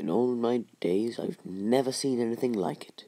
In all my days, I've never seen anything like it.